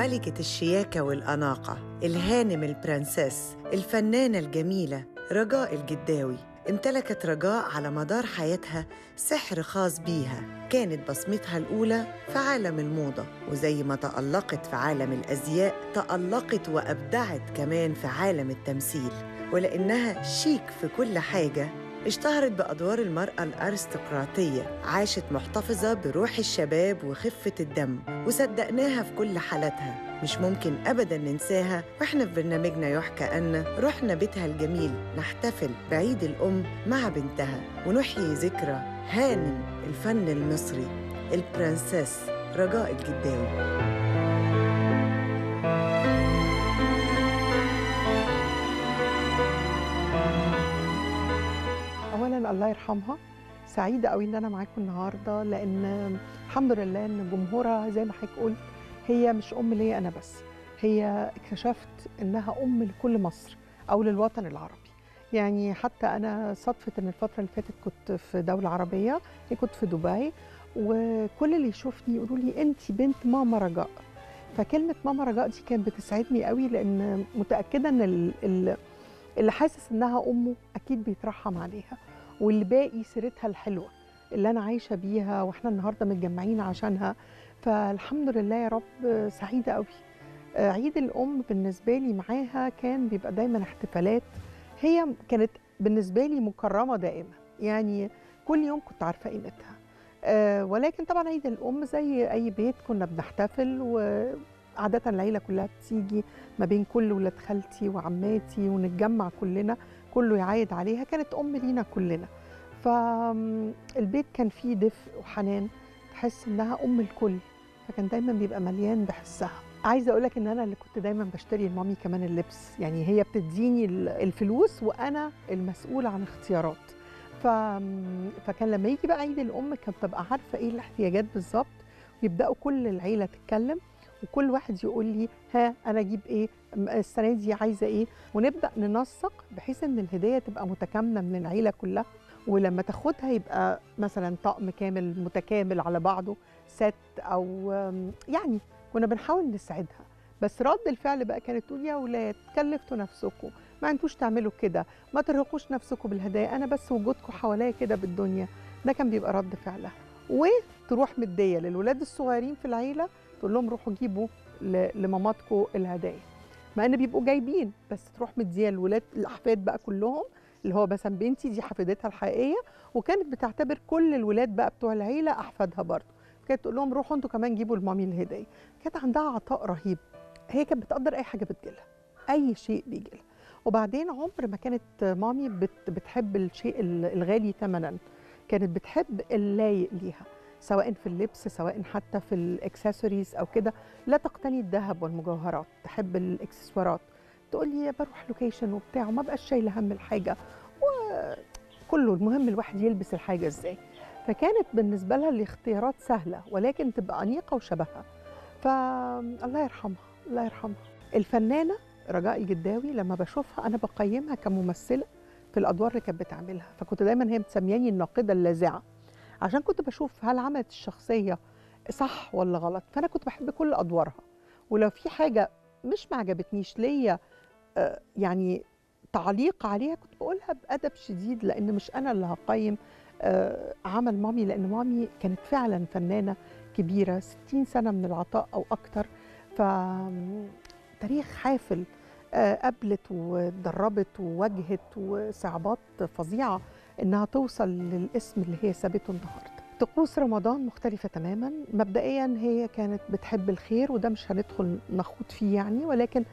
ملكة الشياكة والأناقة الهانم البرنسيس الفنانة الجميلة رجاء الجداوي امتلكت رجاء على مدار حياتها سحر خاص بيها. كانت بصمتها الأولى في عالم الموضة وزي ما تألقت في عالم الأزياء تألقت وأبدعت كمان في عالم التمثيل. ولأنها شيك في كل حاجة اشتهرت بأدوار المرأة الأرستقراطية عاشت محتفظة بروح الشباب وخفة الدم وصدقناها في كل حالاتها. مش ممكن أبدا ننساها وإحنا في برنامجنا يحكى أن رحنا بيتها الجميل. نحتفل بعيد الأم مع بنتها ونحيي ذكرى هانم الفن المصري البرنسيس رجاء الجداوي. الله يرحمها سعيدة قوي إن أنا معاكم النهارده لأن الحمد لله إن جمهورها زي ما حضرتك قلت هي مش أم ليا أنا بس هي اكتشفت إنها أم لكل مصر أو للوطن العربي. يعني حتى أنا صدفه إن الفترة اللي فاتت كنت في دولة عربية كنت في دبي وكل اللي يشوفني يقولوا لي انت بنت ماما رجاء. فكلمة ماما رجاء دي كانت بتسعدني قوي لأن متأكدة إن ال- ال- اللي حاسس إنها أمه أكيد بيترحم عليها. واللي باقي سيرتها الحلوة اللي أنا عايشة بيها وإحنا النهارده متجمعين عشانها. فالحمد لله يا رب سعيدة قوي آه، عيد الأم بالنسبة لي معاها كان بيبقى دايما احتفالات. هي كانت بالنسبة لي مكرمة دائما. يعني كل يوم كنت عارفة قيمتها. آه، ولكن طبعا عيد الأم زي أي بيت كنا بنحتفل وعادة العيلة كلها بتيجي ما بين كل ولاد خالتي وعماتي ونتجمع كلنا. كله يعايد عليها كانت أم لينا كلنا. فالبيت كان فيه دفء وحنان تحس إنها أم الكل. فكان دايما بيبقى مليان بحسها. عايزة أقول لك إن أنا اللي كنت دايما بشتري لمامي كمان اللبس. يعني هي بتديني ال- الفلوس وأنا المسؤوله عن اختيارات. ف... فكان لما يجي بقى عيد الأم كانت ببقى عارفة إيه الاحتياجات بالظبط. ويبداوا كل العيلة تتكلم. وكل واحد يقول لي ها أنا أجيب إيه؟ السنة دي عايزة إيه؟ ونبدأ ننسق بحيث إن الهدية تبقى متكاملة من العيلة كلها. ولما تاخدها يبقى مثلا طقم كامل متكامل على بعضه ست أو يعني كنا بنحاول نساعدها. بس رد الفعل بقى كانت تقول يا أولاد كلفتوا نفسكم ما أنتوش تعملوا كده ما ترهقوش نفسكم بالهدايا أنا بس وجودكم حواليا كده بالدنيا. ده كان بيبقى رد فعلها. وتروح مدية للولاد الصغيرين في العيلة تقول لهم روحوا جيبوا لماماتكم الهدايا. مع إن بيبقوا جايبين بس تروح مديه الولاد الأحفاد بقى كلهم اللي هو مثلا بنتي دي حفيدتها الحقيقية وكانت بتعتبر كل الولاد بقى بتوع العيلة أحفادها برضه. كانت تقول لهم روحوا أنتوا كمان جيبوا لمامي الهديه كانت عندها عطاء رهيب. هي كانت بتقدر أي حاجة بتجيلها. أي شيء بيجيلها. وبعدين عمر ما كانت مامي بت بتحب الشيء ال- الغالي ثمنا كانت بتحب اللايق ليها. سواء في اللبس سواء حتى في الاكسسوارز أو كده لا تقتني الذهب والمجوهرات تحب الاكسسوارات. تقول لي بروح location وبتاع وما بقاش شايله هم الحاجة وكله المهم الواحد يلبس الحاجة إزاي. فكانت بالنسبة لها الاختيارات سهلة ولكن تبقى أنيقة وشبهها. فالله يرحمها الله يرحمها. الفنانة رجاء الجداوي لما بشوفها أنا بقيمها كممثلة في الأدوار اللي كانت بتعملها. فكنت دايما هي بتسمياني الناقدة اللاذعه عشان كنت بشوف هل عملت الشخصية صح ولا غلط فأنا كنت بحب كل أدوارها. ولو في حاجة مش ما عجبتنيش ليا آه، يعني تعليق عليها كنت بقولها بأدب شديد لأن مش أنا اللي هقيم آه، عمل مامي لأن مامي كانت فعلا فنانة كبيرة 60 سنة من العطاء أو أكتر. ف تاريخ حافل آه، قابلت واتدربت وواجهت وصعوبات فظيعة. إنها توصل للإسم اللي هي سابته النهارده. طقوس رمضان مختلفة تماما. مبدئيا هي كانت بتحب الخير وده مش هندخل نخوض فيه يعني ولكن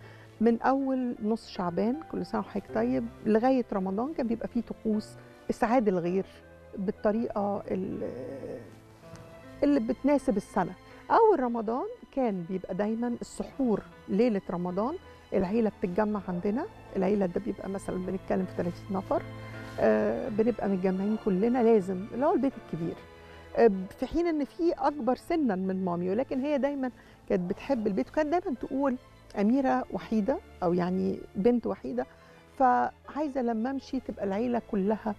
من أول نص شعبان كل سنة وحضرتك طيب لغاية رمضان كان بيبقى فيه طقوس إسعاد الغير بالطريقة ال- اللي بتناسب السنة. أول رمضان كان بيبقى دايما السحور ليلة رمضان. العيلة بتتجمع عندنا. العيلة ده بيبقى مثلا بنتكلم في 30 نفر. بنبقى متجمعين كلنا لازم اللي هو البيت الكبير. آه، في حين إن في أكبر سنا من مامي ولكن هي دايما كانت بتحب البيت وكانت دايما تقول أميرة وحيدة أو يعني بنت وحيدة فعايزة لما أمشي تبقى العيلة كلها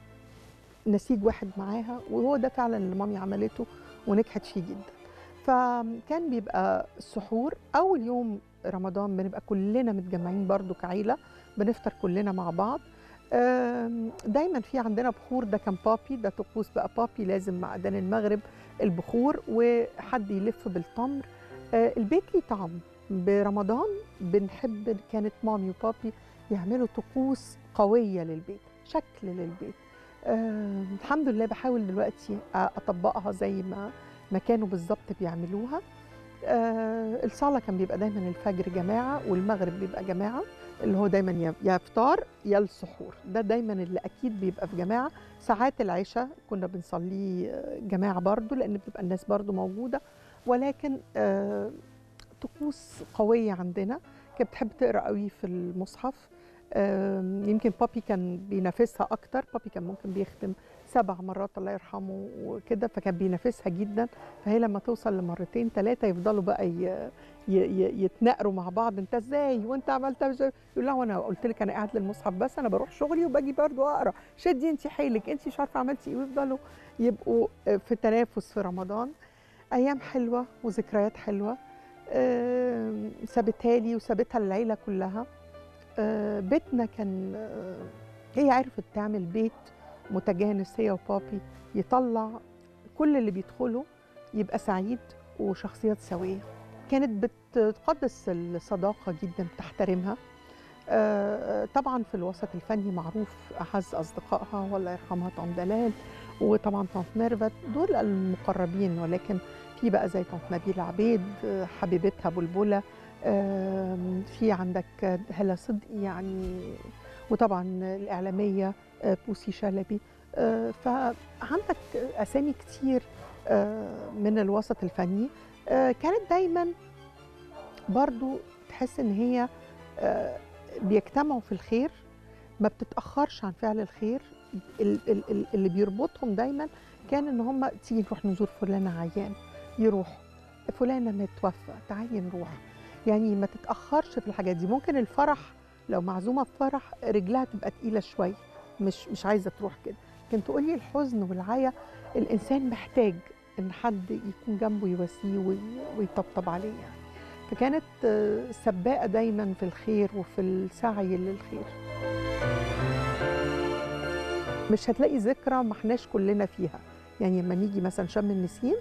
نسيج واحد معاها وهو ده فعلا اللي مامي عملته ونجحت فيه جدا. فكان بيبقى السحور أول يوم رمضان بنبقى كلنا متجمعين برضو كعيلة بنفطر كلنا مع بعض. دايما في عندنا بخور ده كان بابي ده طقوس بقى بابي لازم مع اذان المغرب البخور وحد يلف بالتمر. آه، البيت ليه طعم. برمضان بنحب كانت مامي وبابي يعملوا طقوس قوية للبيت شكل للبيت. الحمد لله بحاول دلوقتي أطبقها زي ما ما كانوا بالظبط بيعملوها. آه الصلاة كان بيبقى دايما الفجر جماعة والمغرب بيبقى جماعة. اللي هو دايما يا- افطار يا السحور. ده دايما اللي أكيد بيبقى في جماعة. ساعات العشاء كنا بنصليه آه، جماعة برضو لأن بتبقى الناس برضو موجودة. ولكن آه طقوس قوية عندنا. كانت بتحب تقرأ قوي في المصحف. يمكن بابي كان بينافسها أكتر. بابي كان ممكن بيختم سبع مرات الله يرحمه وكده فكان بينافسها جدا. فهي لما توصل لمرتين ثلاثة يفضلوا بقى ي... ي... ي... يتناقروا مع بعض. انت إزاي؟ وأنت عملت عارف- يقول لها وأنا قلت لك أنا قاعد للمصحف بس أنا بروح شغلي وباجي برضو أقرأ. شدي أنت حيلك أنت مش عارفة عملتي إيه. ويفضلوا يبقوا في تنافس في رمضان. أيام حلوة وذكريات حلوة آم، سابتها لي وسابتها للعيلة كلها. آه، بيتنا كان آه، هي عرفت تعمل بيت متجانس هي وبابي يطلع كل اللي بيدخله يبقى سعيد وشخصيات سوية. كانت بتقدس الصداقة جدا بتحترمها. آه، طبعا في الوسط الفني معروف أعز أصدقائها والله يرحمها طنط دلال وطبعا طنط ميرفت. دول المقربين ولكن في بقى زي طنط نبيلة عبيد حبيبتها بلبلة. آم، في عندك هلا صدقي يعني وطبعا الإعلامية آه، بوسي شلبي. آه، فعندك أسامي كتير آه، من الوسط الفني. كانت دايما برضو تحس إن هي بيجتمعوا في الخير ما بتتأخرش عن فعل الخير. ال- ال- ال- اللي بيربطهم دايما كان إن هم تيجي نروح نزور فلانة عيان يروحوا فلانة متوفى تعالي نروح. يعني ما تتأخرش في الحاجات دي. ممكن الفرح لو معزومة في فرح رجلها تبقى تقيلة شوية مش مش عايزة تروح كده. لكن تقولي الحزن والعيا الإنسان محتاج إن حد يكون جنبه يواسيه وي- ويطبطب عليه يعني. فكانت سباقة دايما في الخير وفي السعي للخير. مش هتلاقي ذكرى ما احناش كلنا فيها. يعني لما نيجي مثلا شم النسيم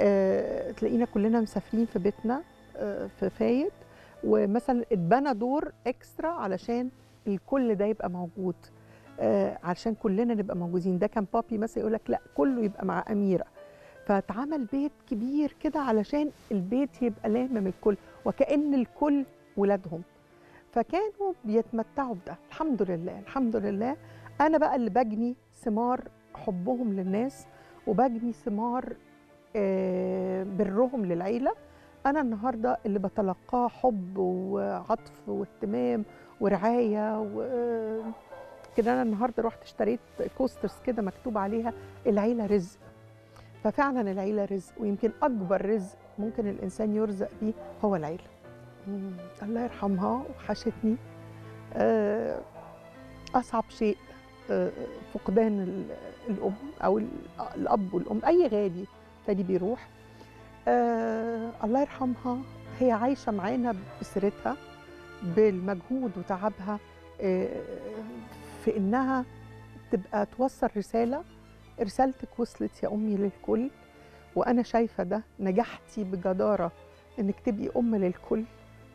آه، تلاقينا كلنا مسافرين في بيتنا آه، في فايد ومثلا اتبنى دور إكسترا علشان الكل ده يبقى موجود آه، علشان كلنا نبقى موجودين. ده كان بابي مثلا يقول لك لا كله يبقى مع أميرة. فاتعمل بيت كبير كده علشان البيت يبقى لامم الكل وكأن الكل ولادهم. فكانوا بيتمتعوا بده. الحمد لله الحمد لله. أنا بقى اللي بجني ثمار حبهم للناس وبجني ثمار آه، برهم للعيلة. أنا النهارده اللي بتلقاه حب وعطف واهتمام ورعاية و كده أنا النهارده رحت اشتريت كوسترز كده مكتوب عليها العيلة رزق. ففعلا العيلة رزق ويمكن أكبر رزق ممكن الإنسان يرزق بيه هو العيلة. الله يرحمها وحشتني. آه، أصعب شيء آه، فقدان ال- الأم أو ال- الأب والأم أي غالي تاني بيروح. آه الله يرحمها هي عايشة معانا بسيرتها بالمجهود وتعبها آه في إنها تبقى توصل رسالة. رسالتك وصلت يا أمي للكل وأنا شايفة ده نجحتي بجدارة إنك تبقي أم للكل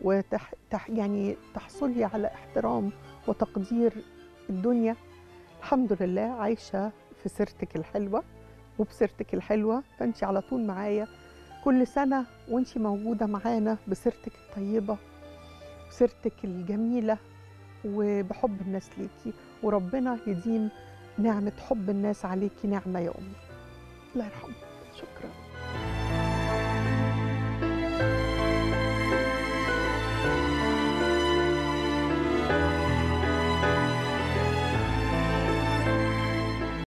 وتح تح يعني تحصلي على احترام وتقدير الدنيا. الحمد لله عايشة في سيرتك الحلوة وبسيرتك الحلوة فانت على طول معايا. كل سنة وانت موجودة معانا بسيرتك الطيبة وسيرتك الجميلة وبحب الناس ليكي وربنا يديم نعمة حب الناس عليكي نعمة يا امي الله يرحمه